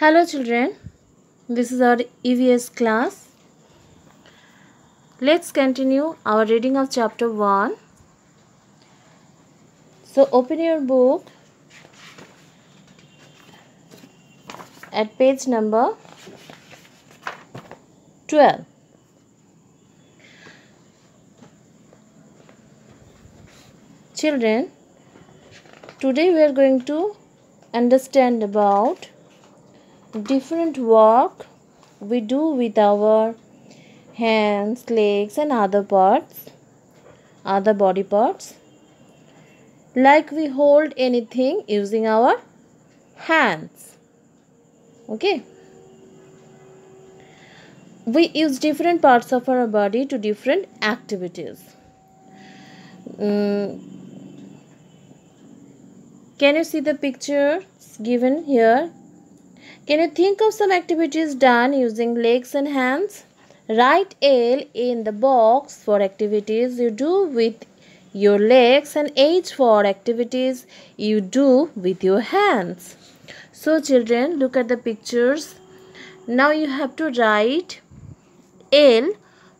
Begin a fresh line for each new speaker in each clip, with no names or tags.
Hello children, this is our EVS class. Let's continue our reading of chapter 1. So open your book at page number 12. Children, today we are going to understand about different work we do with our hands, legs and other parts, other body parts. Like we hold anything using our hands. Okay. We use different parts of our body to different activities. Mm. Can you see the picture given here? Can you think of some activities done using legs and hands? Write L in the box for activities you do with your legs and H for activities you do with your hands. So children look at the pictures. Now you have to write L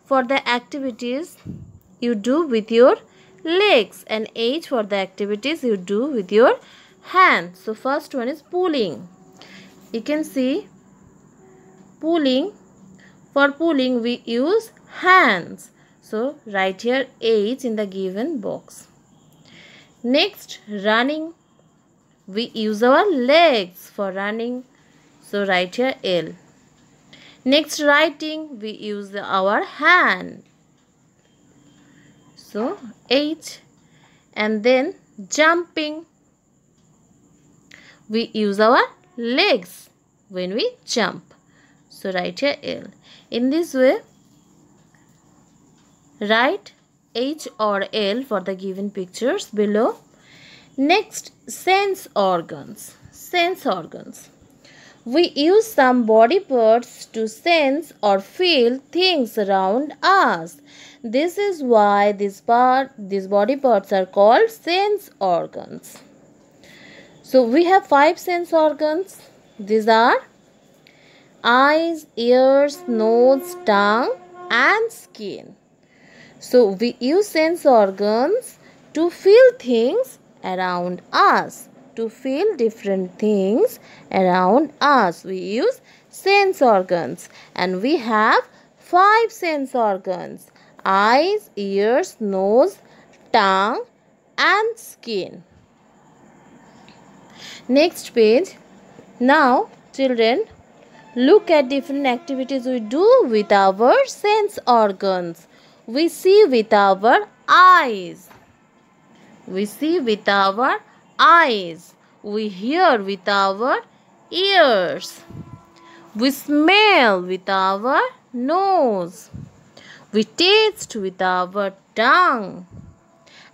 for the activities you do with your legs and H for the activities you do with your hands. So first one is pulling you can see pulling. For pulling we use hands. So write here h in the given box. Next running. We use our legs for running. So write here l. Next writing. We use our hand. So h. And then jumping. We use our legs when we jump. So write here L. In this way, write H or L for the given pictures below. Next, sense organs. Sense organs. We use some body parts to sense or feel things around us. This is why this part, these body parts are called sense organs. So we have five sense organs. These are eyes, ears, nose, tongue and skin. So we use sense organs to feel things around us. To feel different things around us. We use sense organs and we have five sense organs. Eyes, ears, nose, tongue and skin. Next page. Now, children, look at different activities we do with our sense organs. We see with our eyes. We see with our eyes. We hear with our ears. We smell with our nose. We taste with our tongue.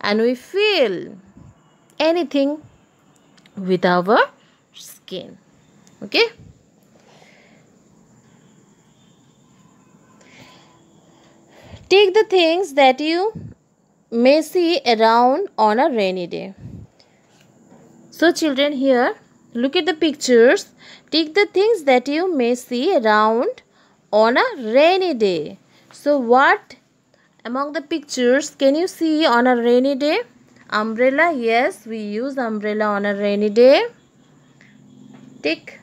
And we feel anything with our skin. Okay? Take the things that you may see around on a rainy day. So children here look at the pictures. Take the things that you may see around on a rainy day. So what among the pictures can you see on a rainy day umbrella yes we use umbrella on a rainy day. Tick.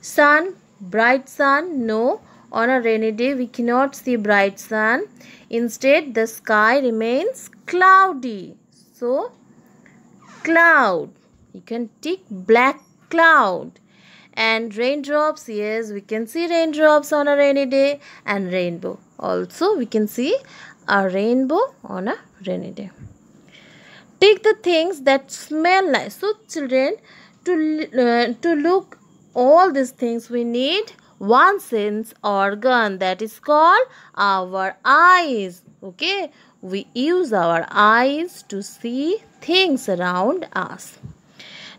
Sun bright sun no. On a rainy day we cannot see bright sun. Instead the sky remains cloudy. So cloud. You can tick black cloud. And raindrops yes we can see raindrops on a rainy day. And rainbow. Also we can see a rainbow on a rainy day. Take the things that smell nice. So children, to, uh, to look all these things we need one sense organ that is called our eyes. Okay, we use our eyes to see things around us.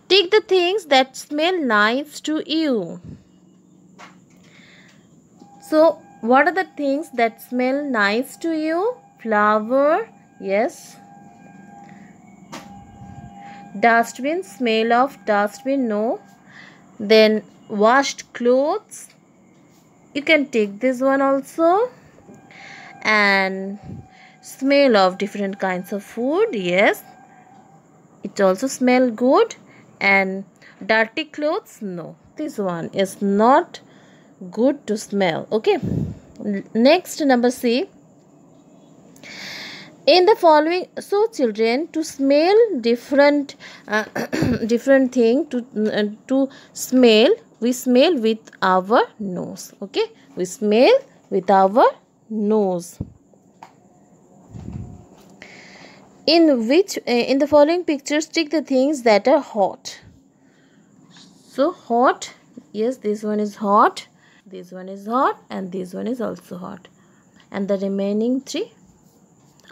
Take the things that smell nice to you. So what are the things that smell nice to you? Flower, yes. dustbin smell of dustbin no. Then washed clothes. You can take this one also. And smell of different kinds of food yes. It also smell good. And dirty clothes no. This one is not good to smell. Okay. Next number c. In the following so children to smell different uh, different thing to uh, to smell we smell with our nose. Okay. We smell with our nose. In which uh, in the following pictures take the things that are hot. So hot. Yes this one is hot this one is hot and this one is also hot. And the remaining three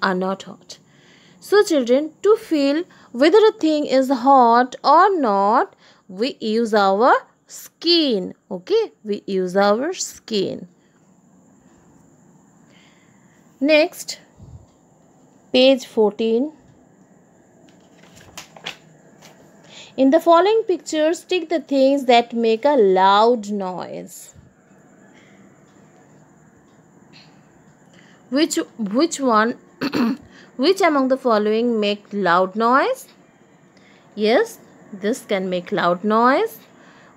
are not hot. So children to feel whether a thing is hot or not we use our skin. Okay? We use our skin. Next page 14 in the following pictures take the things that make a loud noise which which one which among the following make loud noise? Yes this can make loud noise.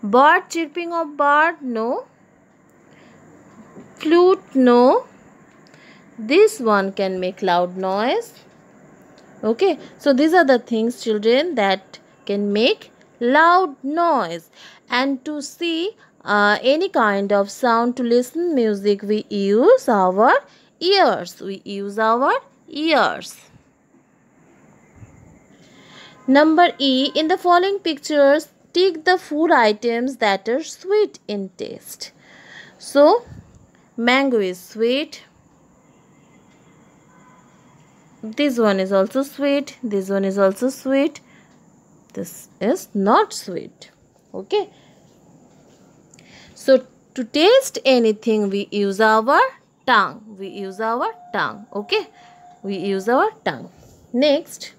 Bird chirping of bird no. Flute no. This one can make loud noise. Okay so these are the things children that can make loud noise. And to see uh, any kind of sound to listen music we use our ears. We use our ears. Number e. In the following pictures take the food items that are sweet in taste. So mango is sweet. This one is also sweet. This one is also sweet. This is not sweet. Okay. So to taste anything we use our tongue we use our tongue okay we use our tongue next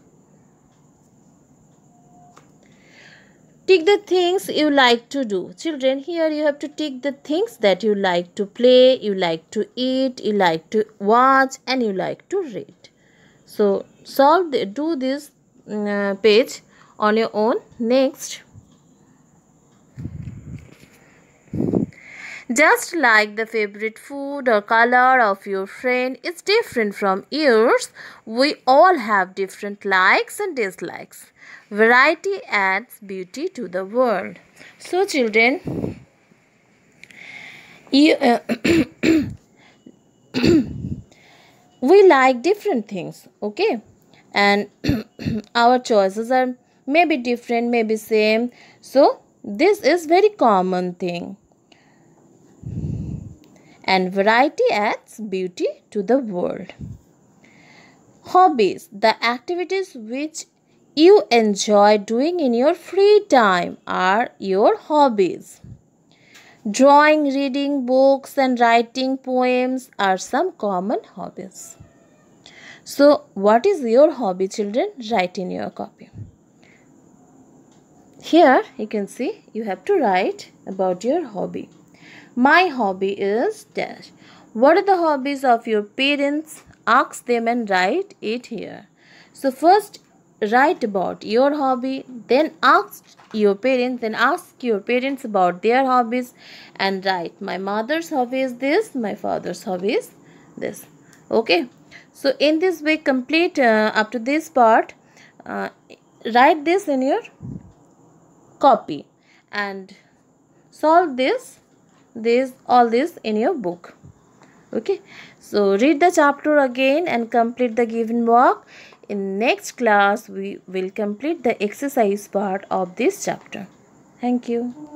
Tick the things you like to do. Children, here you have to tick the things that you like to play, you like to eat, you like to watch and you like to read. So, solve the, do this uh, page on your own. Next. Just like the favorite food or color of your friend is different from yours, we all have different likes and dislikes. Variety adds beauty to the world. So, children, you, uh, we like different things, okay? And our choices are maybe different, maybe same. So, this is very common thing. And variety adds beauty to the world. Hobbies, the activities which you enjoy doing in your free time are your hobbies. Drawing, reading books, and writing poems are some common hobbies. So, what is your hobby, children? Write in your copy. Here you can see you have to write about your hobby. My hobby is dash. What are the hobbies of your parents? Ask them and write it here. So, first write about your hobby then ask your parents then ask your parents about their hobbies and write my mother's hobby is this my father's hobby is this okay so in this way complete uh, up to this part uh, write this in your copy and solve this this all this in your book okay so read the chapter again and complete the given work in next class, we will complete the exercise part of this chapter. Thank you.